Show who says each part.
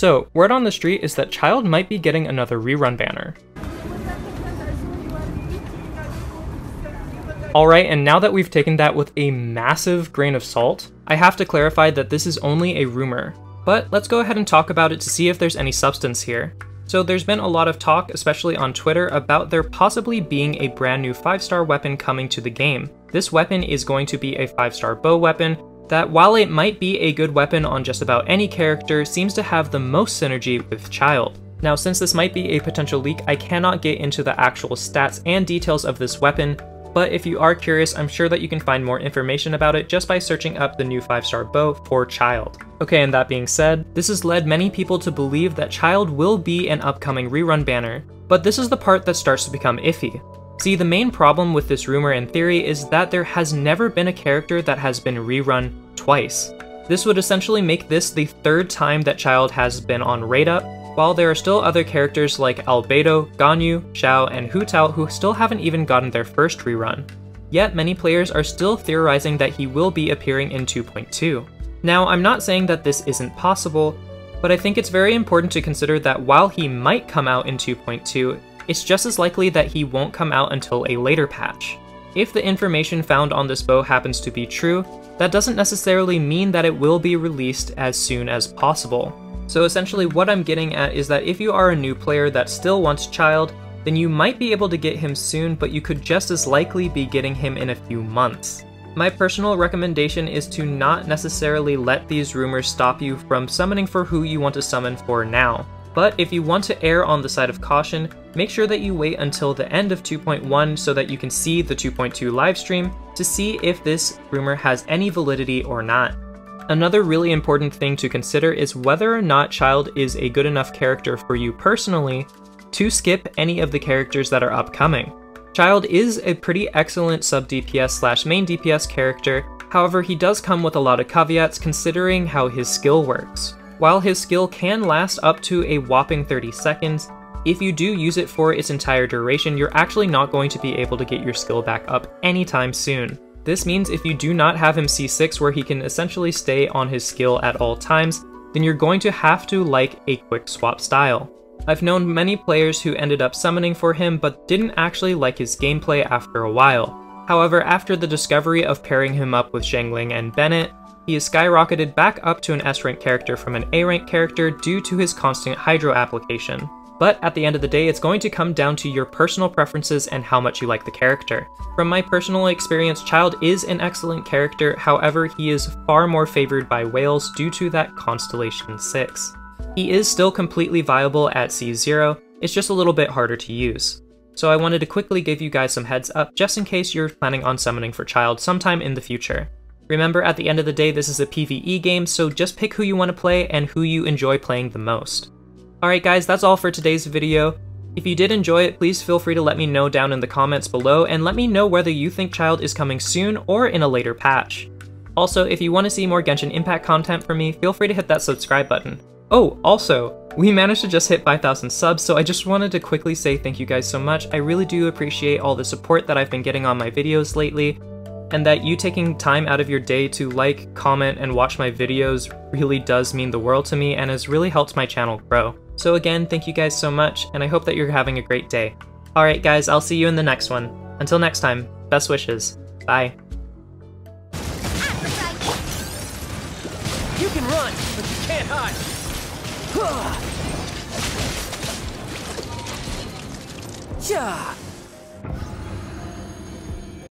Speaker 1: So, word on the street is that Childe might be getting another rerun banner. Alright, and now that we've taken that with a massive grain of salt, I have to clarify that this is only a rumor. But let's go ahead and talk about it to see if there's any substance here. So there's been a lot of talk, especially on Twitter, about there possibly being a brand new 5-star weapon coming to the game. This weapon is going to be a 5-star bow weapon, that while it might be a good weapon on just about any character, seems to have the most synergy with Childe. Now since this might be a potential leak, I cannot get into the actual stats and details of this weapon, but if you are curious, I'm sure that you can find more information about it just by searching up the new 5-star bow for Childe. Okay, and that being said, this has led many people to believe that Childe will be an upcoming rerun banner, but this is the part that starts to become iffy. See, the main problem with this rumor and theory is that there has never been a character that has been rerun twice. This would essentially make this the third time that Childe has been on Rate Up, while there are still other characters like Albedo, Ganyu, Xiao, and Hu Tao who still haven't even gotten their first rerun. Yet many players are still theorizing that he will be appearing in 2.2. Now, I'm not saying that this isn't possible, but I think it's very important to consider that while he might come out in 2.2, it's just as likely that he won't come out until a later patch. If the information found on this bow happens to be true, that doesn't necessarily mean that it will be released as soon as possible. So essentially what I'm getting at is that if you are a new player that still wants Childe, then you might be able to get him soon, but you could just as likely be getting him in a few months. My personal recommendation is to not necessarily let these rumors stop you from summoning for who you want to summon for now. But if you want to err on the side of caution, make sure that you wait until the end of 2.1 so that you can see the 2.2 livestream to see if this rumor has any validity or not. Another really important thing to consider is whether or not Childe is a good enough character for you personally to skip any of the characters that are upcoming. Childe is a pretty excellent sub DPS slash main DPS character, however he does come with a lot of caveats considering how his skill works. While his skill can last up to a whopping 30 seconds, if you do use it for its entire duration, you're actually not going to be able to get your skill back up anytime soon. This means if you do not have him C6 where he can essentially stay on his skill at all times, then you're going to have to like a quick swap style. I've known many players who ended up summoning for him but didn't actually like his gameplay after a while. However, after the discovery of pairing him up with Xiangling and Bennett, he is skyrocketed back up to an S rank character from an A rank character due to his constant Hydro application. But at the end of the day, it's going to come down to your personal preferences and how much you like the character. From my personal experience, Childe is an excellent character, however, he is far more favored by whales due to that Constellation 6. He is still completely viable at C0, it's just a little bit harder to use. So I wanted to quickly give you guys some heads up just in case you're planning on summoning for Childe sometime in the future. Remember, at the end of the day, this is a PvE game, so just pick who you want to play and who you enjoy playing the most. Alright guys, that's all for today's video. If you did enjoy it, please feel free to let me know down in the comments below and let me know whether you think Childe is coming soon or in a later patch. Also, if you want to see more Genshin Impact content from me, feel free to hit that subscribe button. Oh, also, we managed to just hit 5,000 subs, so I just wanted to quickly say thank you guys so much. I really do appreciate all the support that I've been getting on my videos lately, and that you taking time out of your day to like, comment, and watch my videos really does mean the world to me and has really helped my channel grow. So again, thank you guys so much, and I hope that you're having a great day. Alright guys, I'll see you in the next one. Until next time, best wishes. Bye.
Speaker 2: You can run, but you can't hide. Yeah.